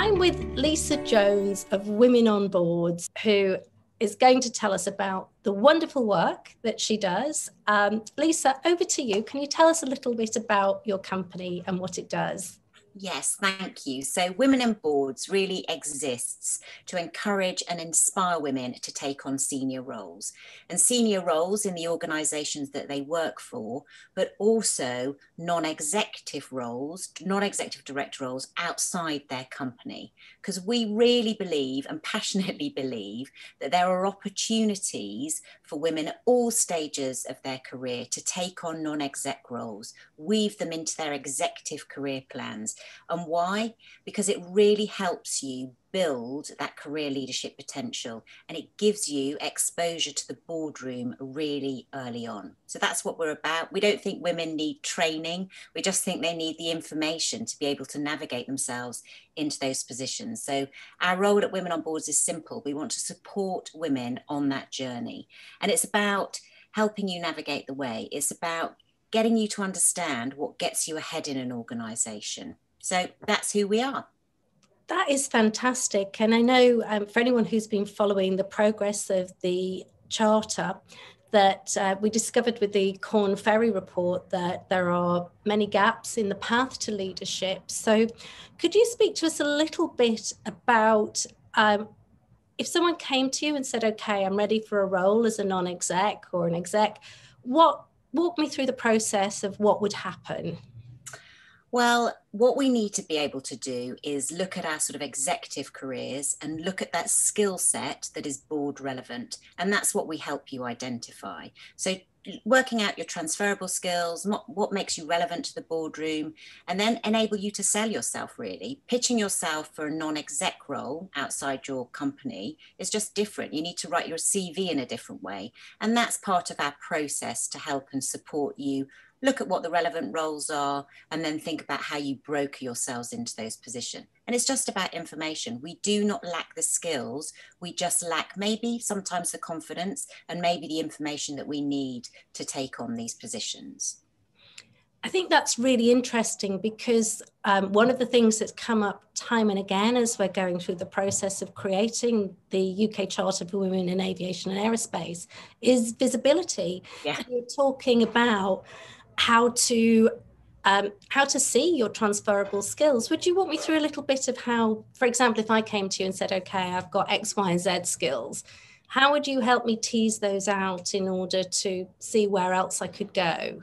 I'm with Lisa Jones of Women on Boards, who is going to tell us about the wonderful work that she does. Um, Lisa, over to you. Can you tell us a little bit about your company and what it does? Yes, thank you. So, Women in Boards really exists to encourage and inspire women to take on senior roles and senior roles in the organisations that they work for, but also non executive roles, non executive director roles outside their company. Because we really believe and passionately believe that there are opportunities for women at all stages of their career to take on non exec roles, weave them into their executive career plans and why? Because it really helps you build that career leadership potential and it gives you exposure to the boardroom really early on. So that's what we're about. We don't think women need training, we just think they need the information to be able to navigate themselves into those positions. So our role at Women on Boards is simple. We want to support women on that journey. And it's about helping you navigate the way. It's about getting you to understand what gets you ahead in an organization so that's who we are. That is fantastic. And I know um, for anyone who's been following the progress of the charter, that uh, we discovered with the Korn Ferry report that there are many gaps in the path to leadership. So, could you speak to us a little bit about um, if someone came to you and said, "Okay, I'm ready for a role as a non-exec or an exec," what walk me through the process of what would happen? Well, what we need to be able to do is look at our sort of executive careers and look at that skill set that is board relevant. And that's what we help you identify. So, working out your transferable skills, what makes you relevant to the boardroom, and then enable you to sell yourself really. Pitching yourself for a non exec role outside your company is just different. You need to write your CV in a different way. And that's part of our process to help and support you look at what the relevant roles are, and then think about how you broker yourselves into those positions. And it's just about information. We do not lack the skills. We just lack maybe sometimes the confidence and maybe the information that we need to take on these positions. I think that's really interesting because um, one of the things that's come up time and again as we're going through the process of creating the UK Charter for Women in Aviation and Aerospace is visibility. Yeah. And you're talking about how to um, how to see your transferable skills. Would you walk me through a little bit of how, for example, if I came to you and said, okay, I've got X, Y, and Z skills, how would you help me tease those out in order to see where else I could go?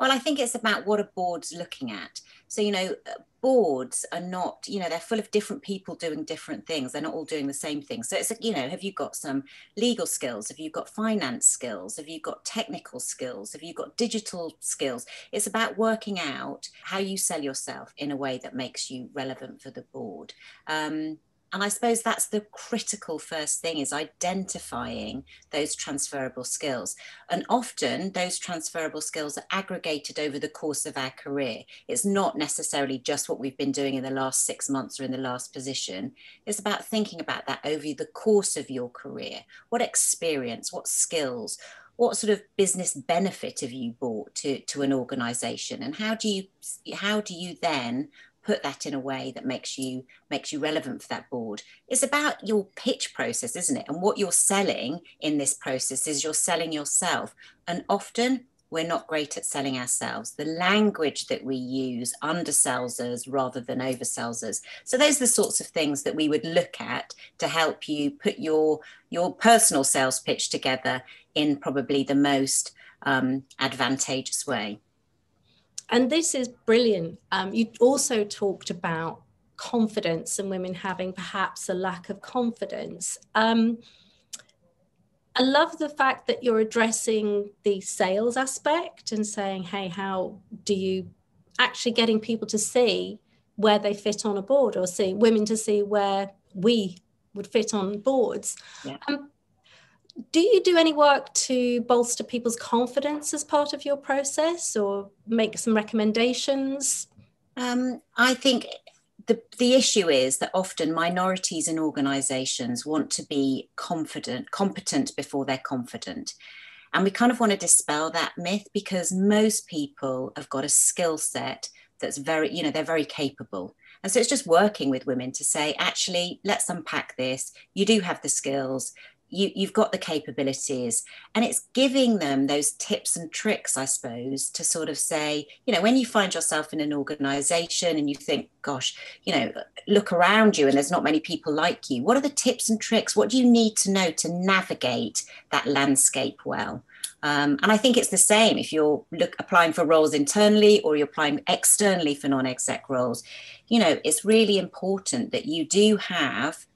Well, I think it's about what a board's looking at. So, you know, boards are not, you know, they're full of different people doing different things. They're not all doing the same thing. So it's, you know, have you got some legal skills? Have you got finance skills? Have you got technical skills? Have you got digital skills? It's about working out how you sell yourself in a way that makes you relevant for the board. Um, and i suppose that's the critical first thing is identifying those transferable skills. And often those transferable skills are aggregated over the course of our career. It's not necessarily just what we've been doing in the last six months or in the last position. It's about thinking about that over the course of your career. What experience what skills what sort of business benefit have you brought to, to an organization? And how do you how do you then put that in a way that makes you makes you relevant for that board it's about your pitch process isn't it and what you're selling in this process is you're selling yourself and often we're not great at selling ourselves. The language that we use undersells us rather than oversells us. So those are the sorts of things that we would look at to help you put your your personal sales pitch together in probably the most um, advantageous way and this is brilliant. Um, you also talked about confidence and women having perhaps a lack of confidence. Um, I love the fact that you're addressing the sales aspect and saying, hey, how do you actually getting people to see where they fit on a board or see women to see where we would fit on boards. Yeah. Um, do you do any work to bolster people's confidence as part of your process or make some recommendations? Um, I think the, the issue is that often minorities in organizations want to be confident, competent before they're confident. And we kind of want to dispel that myth because most people have got a skill set that's very, you know, they're very capable And so it's just working with women to say, actually, let's unpack this. You do have the skills you, you've got the capabilities and it's giving them those tips and tricks i suppose to sort of say you know when you find yourself in an organization and you think gosh you know look around you and there's not many people like you what are the tips and tricks what do you need to know to navigate that landscape well um, and I think it's the same if you're look, applying for roles internally or you're applying externally for non-exec roles. You know, it's really important that you do have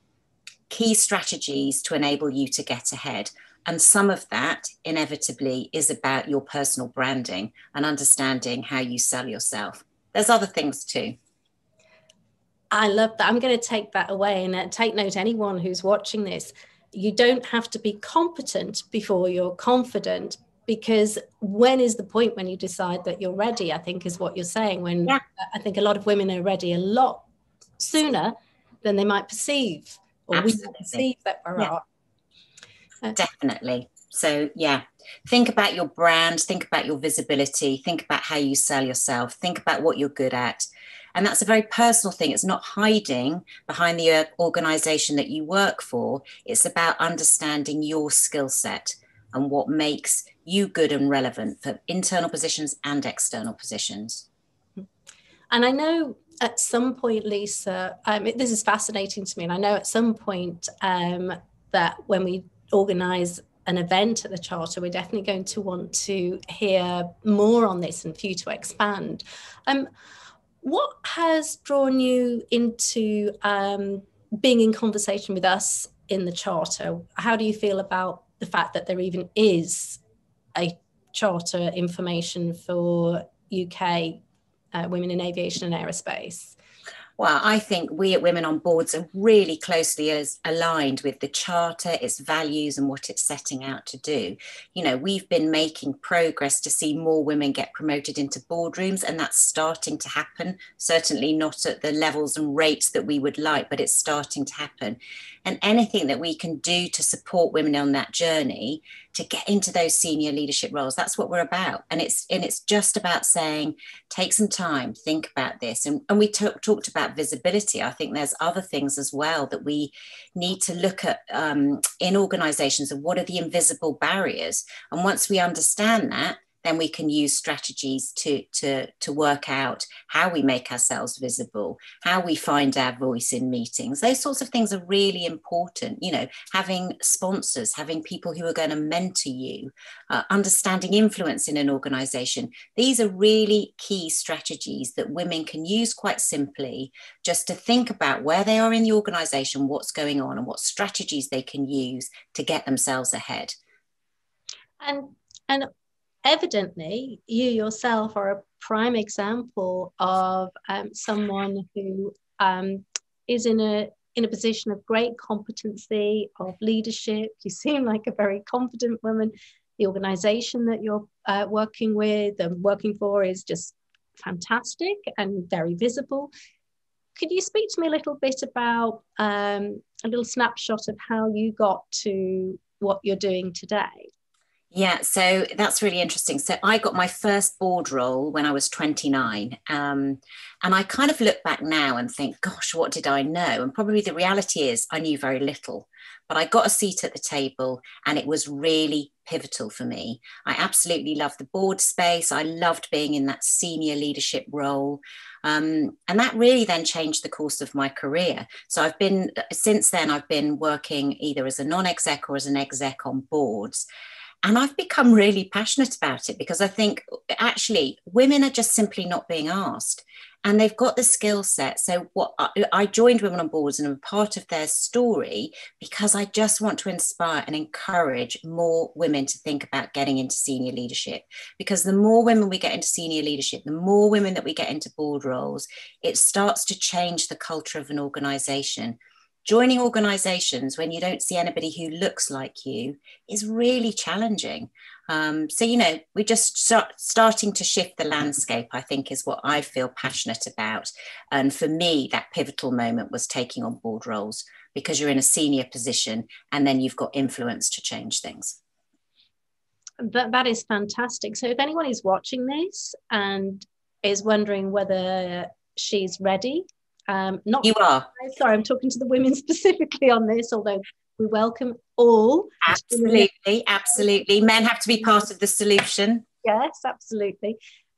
key strategies to enable you to get ahead. And some of that inevitably is about your personal branding and understanding how you sell yourself. There's other things too. I love that. I'm going to take that away and uh, take note, anyone who's watching this, you don't have to be competent before you're confident because when is the point when you decide that you're ready? I think is what you're saying. When yeah. I think a lot of women are ready a lot sooner than they might perceive or Absolutely. we perceive that we're yeah. Definitely. So, yeah, think about your brand, think about your visibility, think about how you sell yourself, think about what you're good at. And that's a very personal thing. It's not hiding behind the uh, organization that you work for. It's about understanding your skill set and what makes you good and relevant for internal positions and external positions. And I know at some point, Lisa, um, it, this is fascinating to me, and I know at some point um, that when we organise an event at the Charter, we're definitely going to want to hear more on this and for you to expand. Um, what has drawn you into um, being in conversation with us in the Charter? How do you feel about the fact that there even is a Charter information for UK uh, women in aviation and aerospace? Well, I think we at Women on Boards are really closely as aligned with the charter, its values, and what it's setting out to do. You know, we've been making progress to see more women get promoted into boardrooms, and that's starting to happen. Certainly not at the levels and rates that we would like, but it's starting to happen. And anything that we can do to support women on that journey to get into those senior leadership roles. That's what we're about. And it's and it's just about saying take some time think about this. And, and we t- talked about visibility. I think there's other things as well that we need to look at um, in organizations and what are the invisible barriers. And once we understand that then we can use strategies to, to, to work out how we make ourselves visible, how we find our voice in meetings. Those sorts of things are really important. You know, having sponsors, having people who are going to mentor you, uh, understanding influence in an organization. These are really key strategies that women can use quite simply just to think about where they are in the organization, what's going on, and what strategies they can use to get themselves ahead. And and evidently, you yourself are a prime example of um, someone who um, is in a in a position of great competency of leadership. You seem like a very confident woman. The organization that you're uh, working with and working for is just fantastic and very visible. Could you speak to me a little bit about um, a little snapshot of how you got to what you're doing today? Yeah, so that's really interesting. So I got my first board role when I was 29. Um, and I kind of look back now and think, gosh, what did I know? And probably the reality is I knew very little. But I got a seat at the table and it was really pivotal for me. I absolutely loved the board space. I loved being in that senior leadership role. Um, and that really then changed the course of my career. So I've been, since then, I've been working either as a non exec or as an exec on boards. And I've become really passionate about it because I think actually women are just simply not being asked and they've got the skill set. So what I, joined Women on Boards and I'm part of their story because I just want to inspire and encourage more women to think about getting into senior leadership. Because the more women we get into senior leadership, the more women that we get into board roles, it starts to change the culture of an organization joining organizations when you don't see anybody who looks like you is really challenging. Um, so, you know, we're just start, starting to shift the landscape, I think, is what I feel passionate about. And for me, that pivotal moment was taking on board roles because you're in a senior position and then you've got influence to change things. That, that is fantastic. So, if anyone is watching this and is wondering whether she's ready Um, not you are. Sorry, I'm talking to the women specifically on this, although we welcome all. Absolutely, absolutely. Men have to be part of the solution. Yes, absolutely.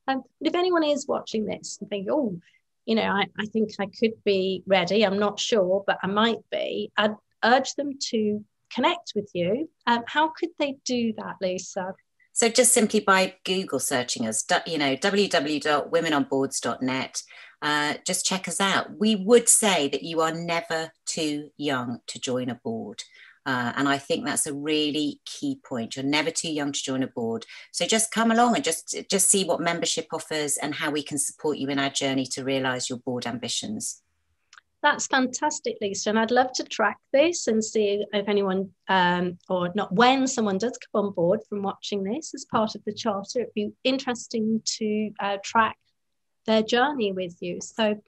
Um, but if anyone is watching this and think, oh, you know, I, I think I could be ready, I'm not sure, but I might be, I'd urge them to connect with you. Um, how could they do that, Lisa? So just simply by Google searching us, you know, www.womenonboards.net, uh, just check us out. We would say that you are never too young to join a board. Uh, and I think that's a really key point. You're never too young to join a board. So just come along and just, just see what membership offers and how we can support you in our journey to realise your board ambitions. That's fantastic, Lisa. And I'd love to track this and see if anyone, um, or not when someone does come on board from watching this as part of the charter. It'd be interesting to uh, track their journey with you. So,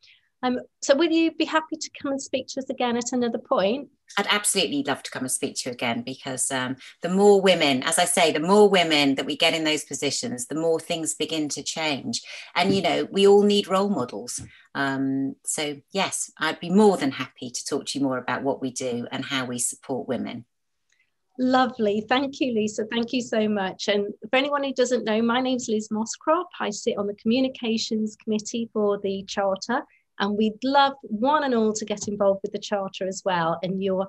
um, so will you be happy to come and speak to us again at another point? I'd absolutely love to come and speak to you again because um, the more women, as I say, the more women that we get in those positions, the more things begin to change. And, you know, we all need role models. Um, so, yes, I'd be more than happy to talk to you more about what we do and how we support women. Lovely. Thank you, Lisa. Thank you so much. And for anyone who doesn't know, my name's Liz Moscrop. I sit on the Communications Committee for the Charter and we'd love one and all to get involved with the Charter as well. And you're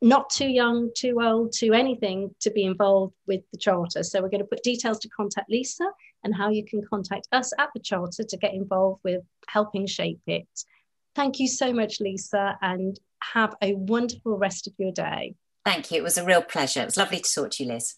not too young, too old, too anything to be involved with the Charter. So we're going to put details to contact Lisa and how you can contact us at the Charter to get involved with helping shape it. Thank you so much, Lisa, and have a wonderful rest of your day. Thank you. It was a real pleasure. It was lovely to talk to you, Liz.